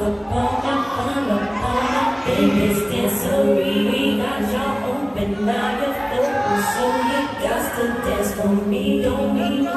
Baby, still so really got y'all open, now you're open, so you. got to dance for me, don't need no